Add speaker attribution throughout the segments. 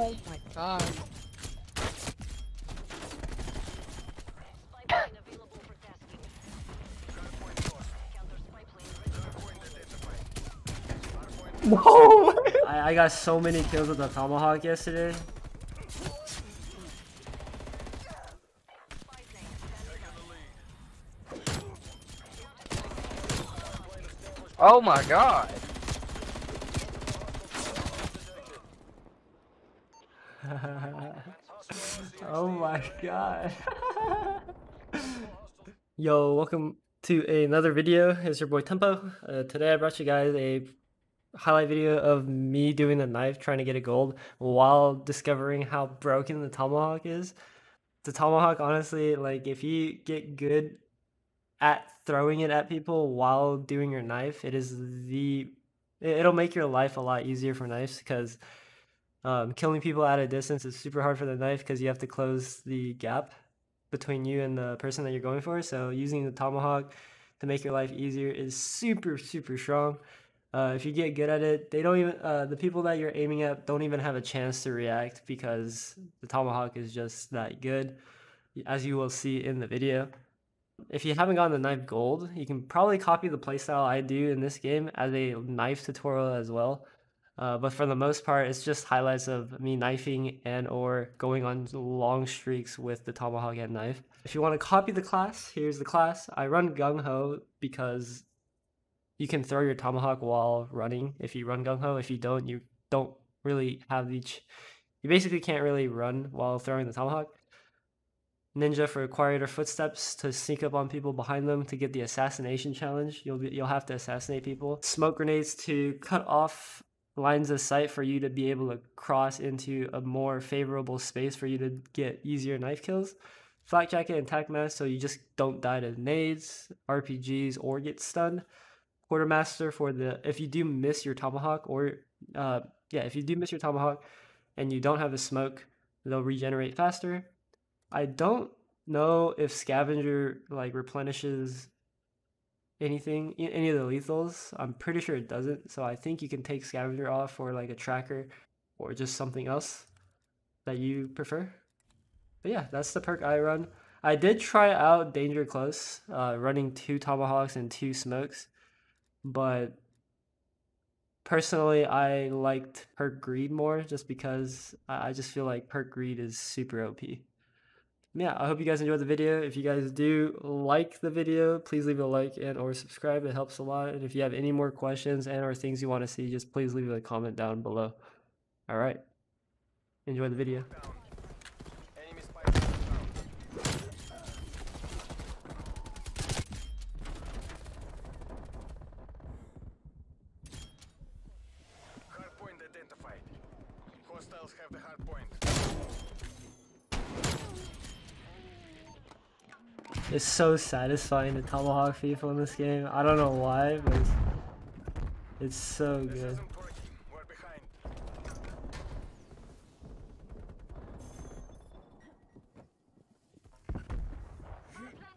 Speaker 1: Oh my god.
Speaker 2: No! I, I got so many kills with the tomahawk yesterday.
Speaker 1: Oh my god.
Speaker 2: oh my god. Yo, welcome to another video. It's your boy Tempo. Uh, today I brought you guys a highlight video of me doing the knife trying to get a gold while discovering how broken the tomahawk is. The tomahawk, honestly, like if you get good at throwing it at people while doing your knife, it is the it'll make your life a lot easier for knives because um, killing people at a distance is super hard for the knife because you have to close the gap between you and the person that you're going for. So using the tomahawk to make your life easier is super super strong. Uh, if you get good at it, they don't even uh, the people that you're aiming at don't even have a chance to react because the tomahawk is just that good, as you will see in the video. If you haven't gotten the knife gold, you can probably copy the playstyle I do in this game as a knife tutorial as well. Uh, but for the most part, it's just highlights of me knifing and or going on long streaks with the tomahawk and knife. If you want to copy the class, here's the class. I run gung ho because you can throw your tomahawk while running if you run gung ho. If you don't, you don't really have the. you basically can't really run while throwing the tomahawk. Ninja for quieter footsteps to sneak up on people behind them to get the assassination challenge. You'll be, you'll have to assassinate people. Smoke grenades to cut off lines of sight for you to be able to cross into a more favorable space for you to get easier knife kills. Flak jacket and tac mask so you just don't die to nades, RPGs, or get stunned. Quartermaster for the if you do miss your tomahawk or uh yeah if you do miss your tomahawk and you don't have a smoke they'll regenerate faster. I don't know if scavenger like replenishes anything any of the lethals. I'm pretty sure it doesn't. So I think you can take scavenger off or like a tracker or just something else that you prefer. But yeah, that's the perk I run. I did try out Danger Close, uh, running two tomahawks and two smokes but personally i liked perk greed more just because i just feel like perk greed is super op yeah i hope you guys enjoyed the video. If you guys do like the video please leave a like and or subscribe. It helps a lot. And if you have any more questions and or things you want to see just please leave a comment down below. All right. Enjoy the video It's so satisfying to tomahawk people in this game. I don't know why, but it's, it's so good.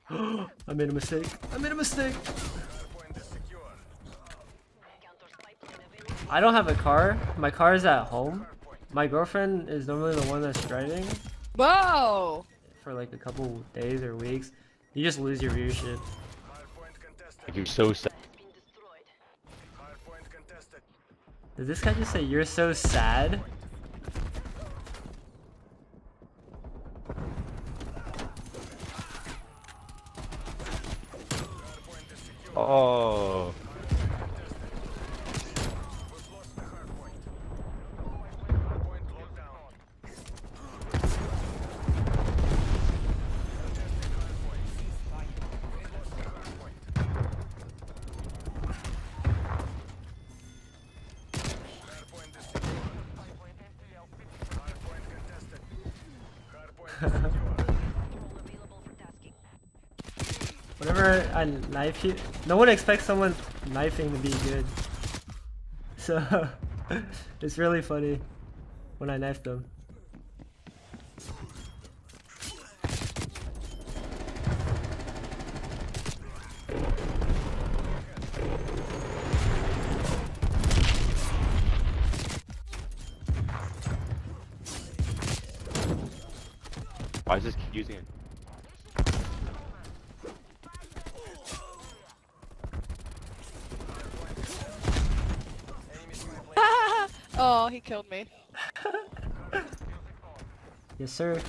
Speaker 2: I made a mistake. I made a mistake. I don't have a car. My car is at home. My girlfriend is normally the one that's driving.
Speaker 1: Whoa!
Speaker 2: For like a couple days or weeks. You just lose your viewership.
Speaker 3: You're so sad.
Speaker 2: Did this guy just say you're so sad?
Speaker 3: Oh.
Speaker 2: Whenever I knife you, no one expects someone knifing to be good. So, it's really funny when I knife them.
Speaker 3: Why is this kid using it?
Speaker 4: Enemy spy plane.
Speaker 1: Oh, he killed me.
Speaker 2: Yes, sir.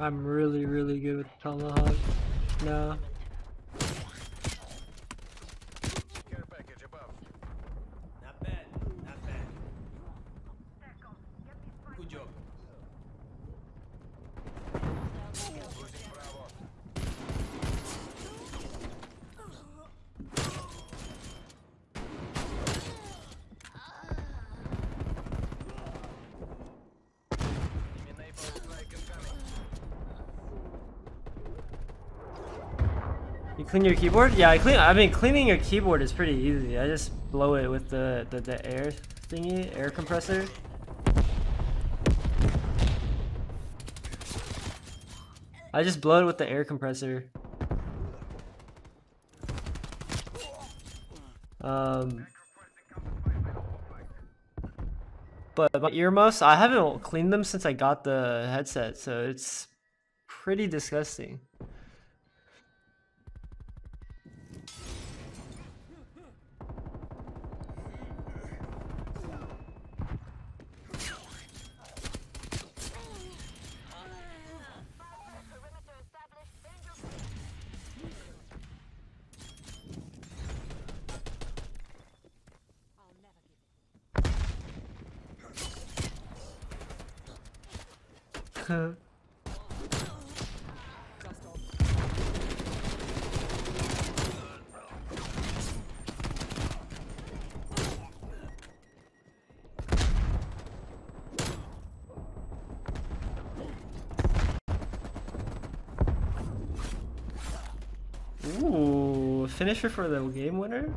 Speaker 2: I'm really, really good with Tomahawk. No. Clean your keyboard? Yeah, I clean. I mean, cleaning your keyboard is pretty easy. I just blow it with the the, the air thingy, air compressor. I just blow it with the air compressor. Um, but my earmuffs, I haven't cleaned them since I got the headset, so it's pretty disgusting. Ooh, finisher for the game winner?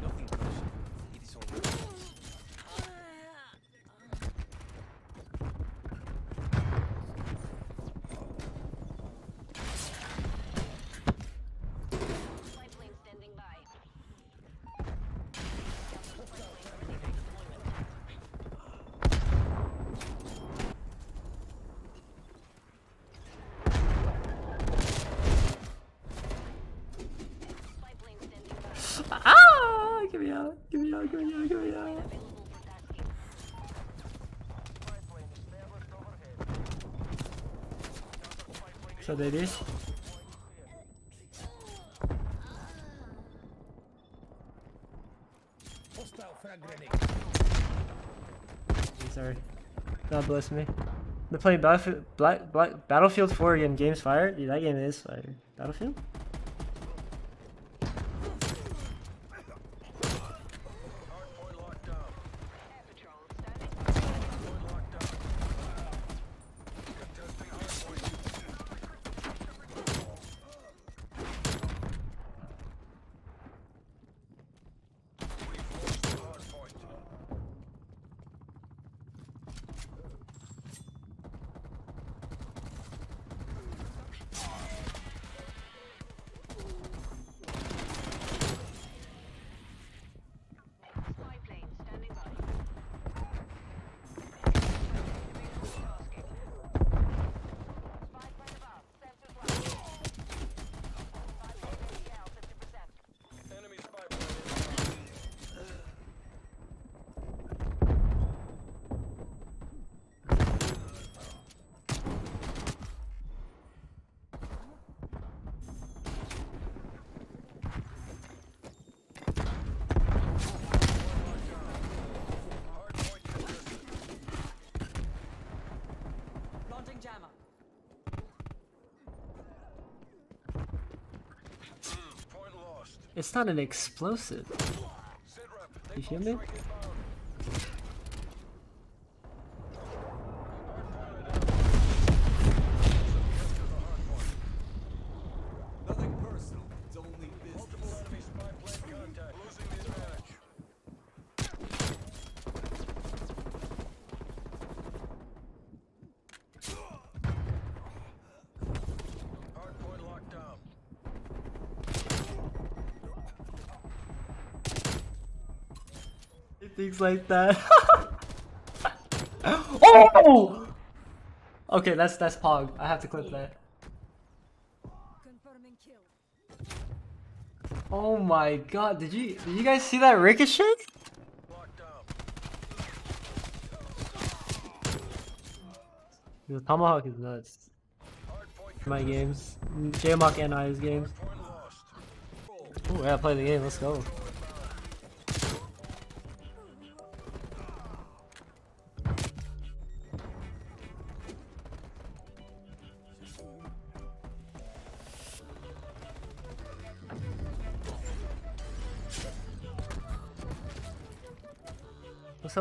Speaker 5: Nothing crush. It is only
Speaker 6: Pipeline standing by. Pipeline standing by.
Speaker 2: Ah! Give me out! Give me out! Give me out! Give me out!
Speaker 6: Available for
Speaker 4: Spy plane established overhead.
Speaker 2: So is.
Speaker 5: hostile frag grenade.
Speaker 2: Sorry. God bless me. They're playing Battlefield, Black, Black, Battlefield 4 again. Game's fire. Dude, that game is fire. Battlefield? It's not an explosive. You feel me? Things like that. oh! Okay, that's that's Pog. I have to clip that.
Speaker 7: Confirming kill.
Speaker 2: Oh my god, did you did you guys see that ricochet? The Tomahawk is nuts. My games. JMOC and I's games.
Speaker 4: point lost.
Speaker 2: Ooh, I gotta play the game, let's go.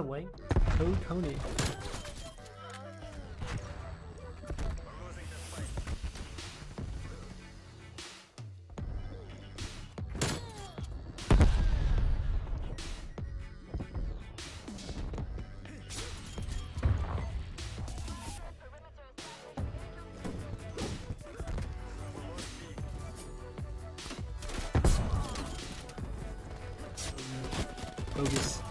Speaker 2: Wayne? Oh, Tony. Bogus.